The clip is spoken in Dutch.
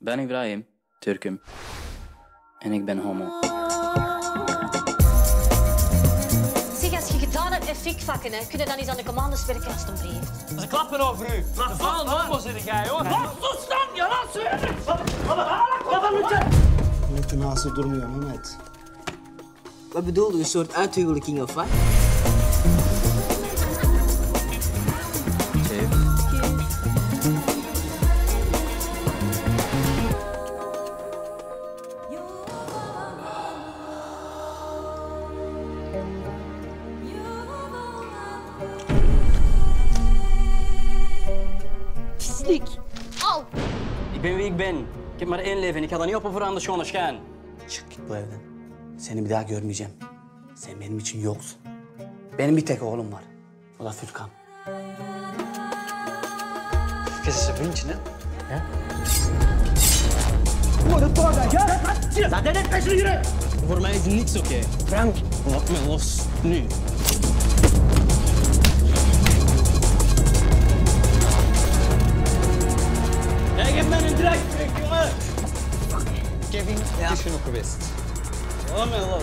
ben Ibrahim, Turkum. En ik ben homo. Zeg, als je gedaan hebt met fikvakken, hè, kun je dan eens aan de commandos werken als het een brief. Ze klappen over u. Maar vuil homo zit jij, hoor. Laat zo staan, je laat ze Net ernaast durmuyor Mehmet. Wat bedoelde u, een soort uithuwelijking of wat? Pislik. Al. Ik ben wie ik ben. Ik heb maar één leven en ik ga dat niet opofferen aan de schone schijn. Çık git bu evden. Seni bir daha görmeyeceğim. Sen benim için yoksun. Benim bir tek oğlum var. O da Furkan. Qu'est-ce que c'est pour une chine Voor mij is niks oké. Frank, laat me los. Nu. Mij een jongen. Kevin, het is genoeg geweest. Laat mij los.